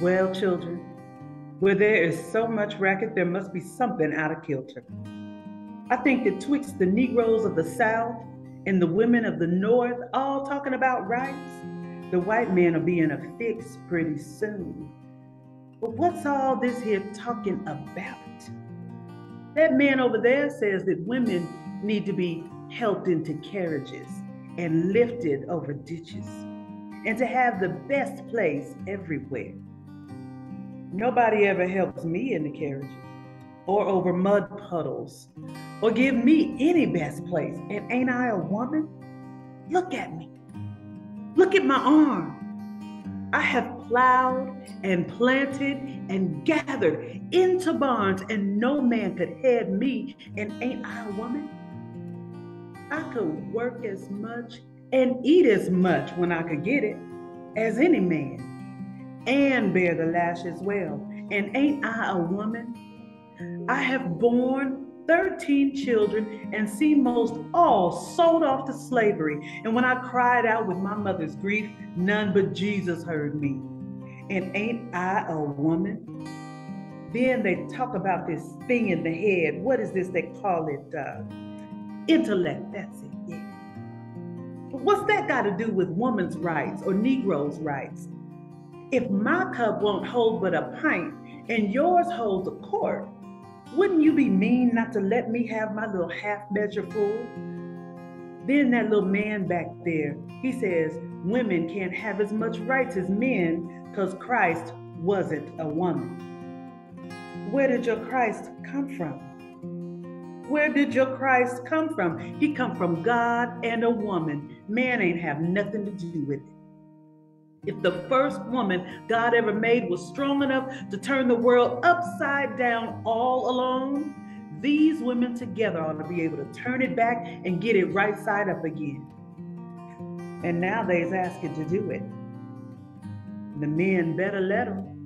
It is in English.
Well, children, where there is so much racket, there must be something out of kilter. I think that twixt the Negroes of the South and the women of the North all talking about rights, the white men will be in a fix pretty soon. But what's all this here talking about? That man over there says that women need to be helped into carriages and lifted over ditches and to have the best place everywhere. Nobody ever helps me in the carriages or over mud puddles or give me any best place. And ain't I a woman? Look at me. Look at my arm. I have plowed and planted and gathered into barns, and no man could head me. And ain't I a woman? I could work as much and eat as much when I could get it as any man, and bear the lash as well. And ain't I a woman? I have borne 13 children and seen most all sold off to slavery. And when I cried out with my mother's grief, none but Jesus heard me. And ain't I a woman? Then they talk about this thing in the head. What is this they call it? Uh, intellect. That's it. Yeah. But what's that got to do with women's rights or Negroes' rights? If my cup won't hold but a pint and yours holds a quart, wouldn't you be mean not to let me have my little half measure full? Then that little man back there, he says women can't have as much rights as men because Christ wasn't a woman. Where did your Christ come from? Where did your Christ come from? He come from God and a woman. Man ain't have nothing to do with it. If the first woman God ever made was strong enough to turn the world upside down all alone, these women together ought to be able to turn it back and get it right side up again. And now they's asking to do it. The men better let them.